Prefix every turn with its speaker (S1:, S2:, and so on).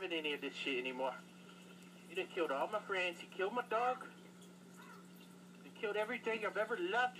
S1: having any of this shit anymore. You done killed all my friends. You killed my dog. You killed everything I've ever loved.